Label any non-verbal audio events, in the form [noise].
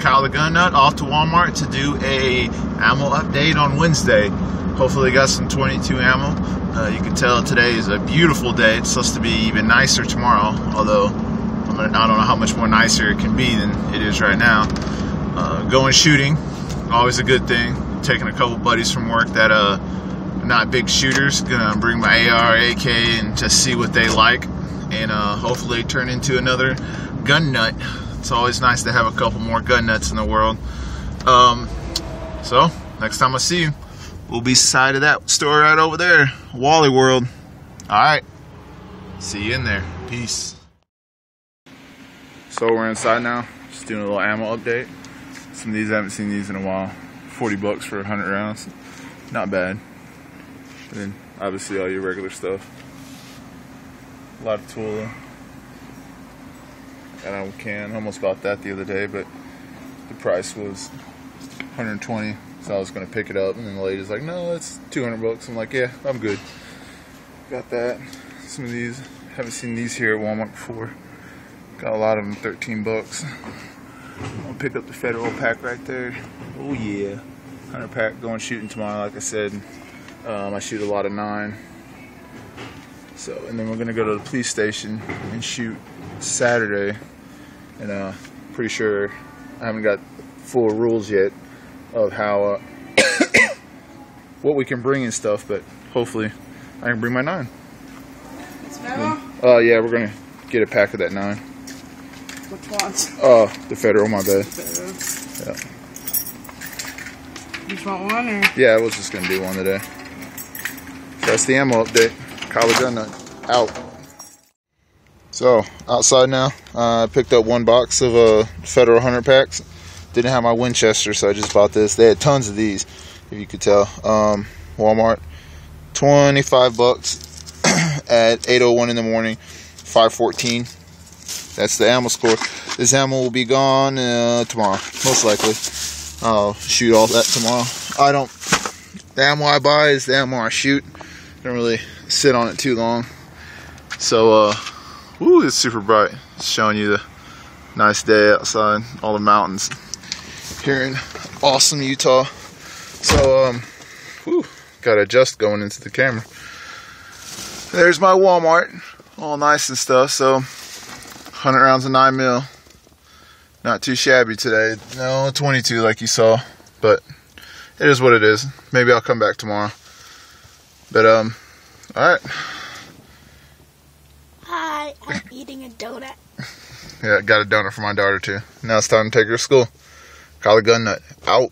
Kyle the Gun Nut off to Walmart to do a ammo update on Wednesday. Hopefully got some 22 ammo. Uh, you can tell today is a beautiful day. It's supposed to be even nicer tomorrow, although I don't know how much more nicer it can be than it is right now. Uh, going shooting, always a good thing. Taking a couple buddies from work that uh not big shooters. Gonna bring my AR, AK, and just see what they like, and uh, hopefully turn into another gun nut. It's always nice to have a couple more gun nuts in the world. Um, so next time I see you, we'll be side of that store right over there, Wally World. All right, see you in there. Peace. So we're inside now, just doing a little ammo update. Some of these I haven't seen these in a while. 40 bucks for 100 rounds, not bad. And then obviously all your regular stuff. A lot of Tula. And I can I almost bought that the other day, but the price was 120. So I was gonna pick it up, and then the lady's like, "No, it's 200 bucks." I'm like, "Yeah, I'm good." Got that. Some of these haven't seen these here at Walmart before. Got a lot of them, 13 bucks. I'll pick up the federal pack right there. Oh yeah, 100 pack going shooting tomorrow. Like I said, um, I shoot a lot of nine. So, and then we're gonna go to the police station and shoot Saturday. And uh, pretty sure I haven't got full rules yet of how uh, [coughs] what we can bring and stuff, but hopefully I can bring my nine. Uh, yeah, we're gonna get a pack of that nine. Which ones? Uh, the federal, my bad. Yeah. You just want one or? Yeah, I was just gonna do one today. So that's the ammo update. Kyle the gun nut out. So outside now, I uh, picked up one box of uh, Federal Hunter packs. Didn't have my Winchester, so I just bought this. They had tons of these, if you could tell. Um, Walmart, 25 bucks [clears throat] at 8:01 in the morning, 514. That's the ammo score. This ammo will be gone uh, tomorrow, most likely. I'll shoot all that tomorrow. I don't. The ammo I buy is the ammo I shoot. Don't really sit on it too long. So, uh, woo, it's super bright. It's showing you the nice day outside, all the mountains here in awesome Utah. So, um, woo, got to adjust going into the camera. There's my Walmart, all nice and stuff. So, 100 rounds of 9 mil. Not too shabby today. No, 22 like you saw, but it is what it is. Maybe I'll come back tomorrow. But um, all right. Hi, I'm eating a donut. Yeah, got a donut for my daughter too. Now it's time to take her to school. Kyle the gun nut out.